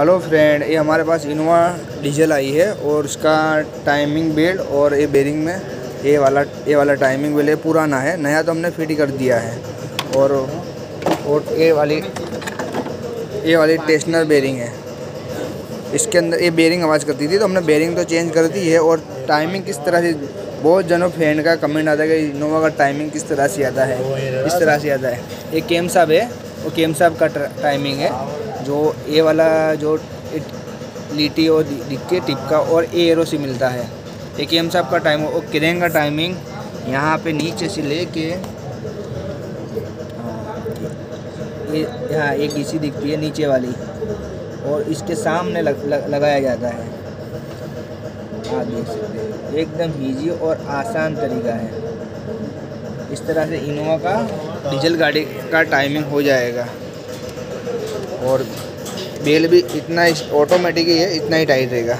Hello friend, ये हमारे पास Innova diesel आई है और उसका टाइमिंग बेल्ट और ये बेरिंग में ये वाला ये वाला टाइमिंग बेल्ट पुराना है, नया तो हमने फिट कर दिया है। और और ये वाली ये वाली टेस्टनर बेरिंग है। इसके अंदर ये बेरिंग आवाज़ करती थी तो हमने बेरिंग तो चेंज कर दी है और टाइमिंग किस तरह से बहुत जनों फ्रेंड का कमेंट आता है कि इनोवा का टाइमिंग किस तरह से आता है इस तरह से आता है। ये केम साहब है। वो केम साहब का टाइमिंग है जो ए वाला जो लीटी और दिखती है टिप का और ए एरो से मिलता है। ए के एम साहब का टाइम और क्रेन का टाइमिंग यहाँ पे नीचे से लेके ये यहाँ एक इसी दिखती है नीचे वाली और इसके सामने लग, लग, लगाया जाता है। आप देख सकते हैं एकदम ईजी और आसान तरीका है। इस तरह से इनोवा का डीजल गाड़ी का टाइमिंग हो जाएगा। और बेल भी इतना ऑटोमेटिक ही है, इतना ही टाइट रहेगा।